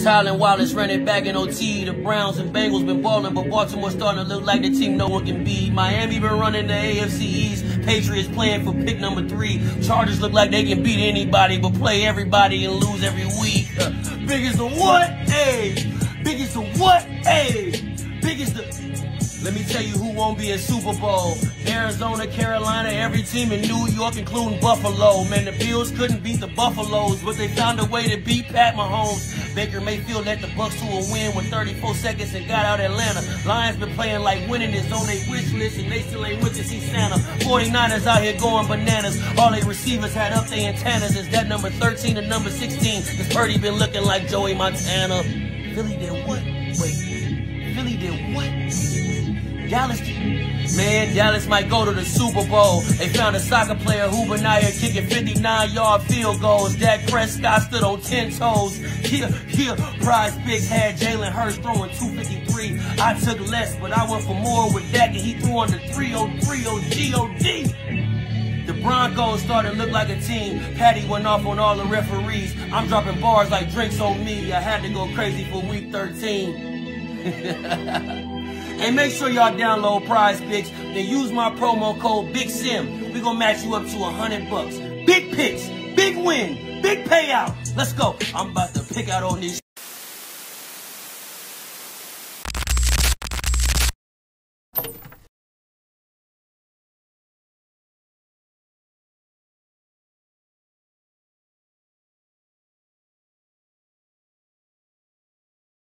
Tylan Wallace running back in OT. The Browns and Bengals been balling, but Baltimore starting to look like the team no one can beat. Miami been running the AFC East. Patriots playing for pick number three. Chargers look like they can beat anybody, but play everybody and lose every week. Biggest the what? Hey, Let me tell you who won't be in Super Bowl. Arizona, Carolina, every team in New York, including Buffalo. Man, the Bills couldn't beat the Buffaloes, but they found a way to beat Pat Mahomes. Baker Mayfield led the Bucs to a win with 34 seconds and got out Atlanta. Lions been playing like winning is on their wish list, and they still ain't went to see Santa. 49ers out here going bananas. All they receivers had up their antennas. Is that number 13 and number 16? Cause Purdy been looking like Joey Montana. Philly did what? Wait. Philly did what? Dallas, man, Dallas might go to the Super Bowl. They found a soccer player, Hubanaya, kicking 59-yard field goals. Dak Prescott stood on 10 toes. Here, here, Prize Picks had Jalen Hurts throwing 253. I took less, but I went for more with Dak, and he threw on the 303 G-O-D. The Broncos started to look like a team. Patty went off on all the referees. I'm dropping bars like drinks on me. I had to go crazy for week 13. And make sure y'all download Prize Picks. Then use my promo code Big Sim. We're gonna match you up to a hundred bucks. Big picks, big win, big payout. Let's go. I'm about to pick out on these.